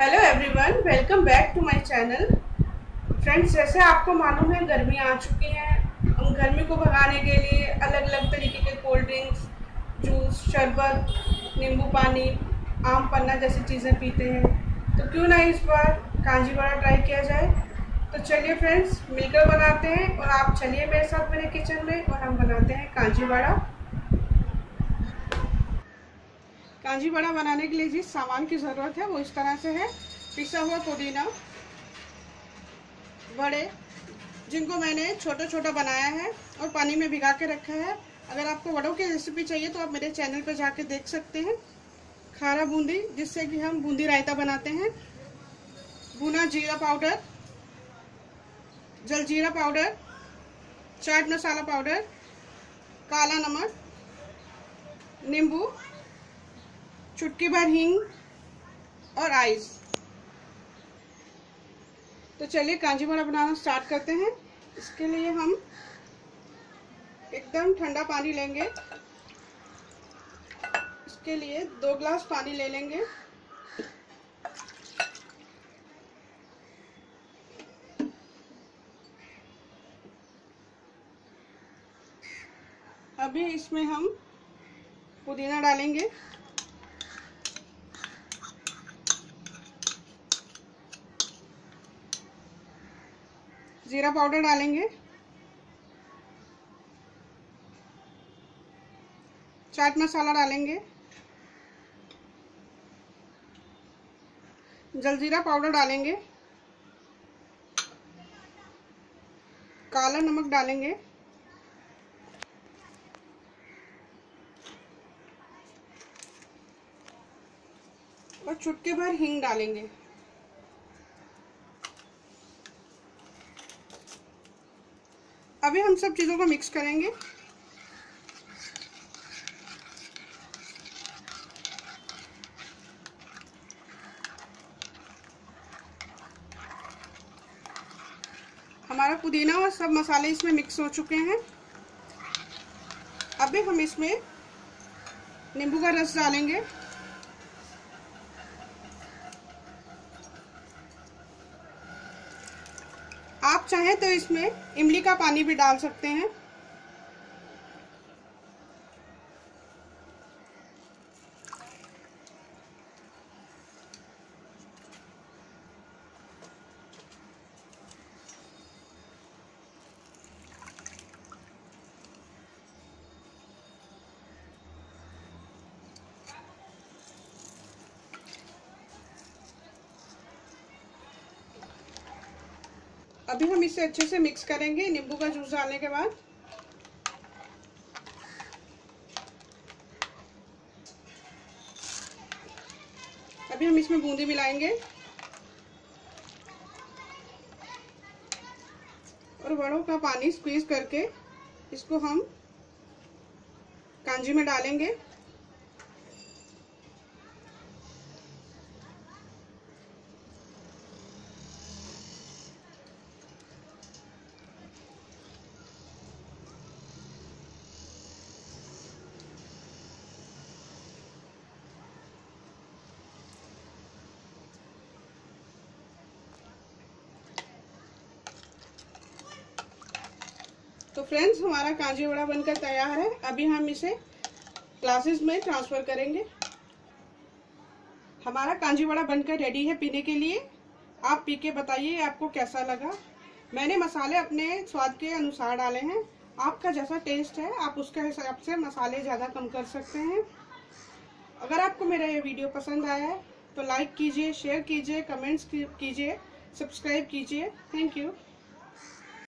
Hello everyone welcome back to my channel friends जैसे आपको मालूम है गर्मी आ चुकी है। हम गर्मी को भगाने के लिए अलग अलग तरीके के कोल्ड ड्रिंक्स जूस शरबत, नींबू पानी, आम पन्ना जैसी चीज़ें पीते हैं। तो क्यों ना इस बार कांजी बड़ा ट्राई किया जाए? तो चलिए फ्रेंड्स मिलकर बनाते हैं और आप चलिए मेरे साथ मेरे किचन में और हम बनाते हैं कांजी बड़ा कांजी बड़ा बनाने के लिए जिस सामान की ज़रूरत है, वो इस तरह से है। पिसा हुआ पुदीना बड़े जिनको मैंने छोटा छोटा बनाया है और पानी में भिगा के रखा है। अगर आपको वड़ों की रेसिपी चाहिए तो आप मेरे चैनल पर जाके देख सकते हैं। खारा बूंदी, जिससे कि हम बूंदी रायता बनाते हैं। भुना जीरा powder jaljeera powder, chaat masala powder, काला नमक, नींबू चुटकी भर हींग और आइस। तो चलिए कांजी बड़ा बनाना स्टार्ट करते हैं। इसके लिए हम एकदम ठंडा पानी लेंगे। इसके लिए दो ग्लास पानी ले लेंगे। अभी इसमें हम पुदीना डालेंगे। जीरा पाउडर डालेंगे। चाट मसाला डालेंगे। जलजीरा पाउडर डालेंगे। काला नमक डालेंगे। और चुटके भर हींग डालेंगे। अभी हम सब चीज़ों को मिक्स करेंगे। हमारा पुदीना और सब मसाले इसमें मिक्स हो चुके हैं। अभी हम इसमें नींबू का रस डालेंगे। चाहें तो इसमें इमली का पानी भी डाल सकते हैं। अभी हम इसे अच्छे से मिक्स करेंगे, नींबू का जूस डालने के बाद। अभी हम इसमें बूंदी मिलाएँगे। और बड़ों का पानी स्क्वीज करके इसको हम कांजी में डालेंगे। तो फ्रेंड्स हमारा कांजी वड़ा बनकर तैयार है। अभी हम इसे ग्लासेस में ट्रांसफ़र करेंगे। हमारा कांजी वड़ा बनकर रेडी है पीने के लिए। आप पी के बताइए, आपको कैसा लगा? मैंने मसाले अपने स्वाद के अनुसार डाले हैं। आपका जैसा टेस्ट है, आप उसके हिसाब से मसाले ज़्यादा कम कर सकते हैं। अगर आपको मेरा ये वीडियो पसंद आया है तो लाइक कीजिए शेयर कीजिए कमेंट्स कीजिए सब्सक्राइब कीजिए। Thank you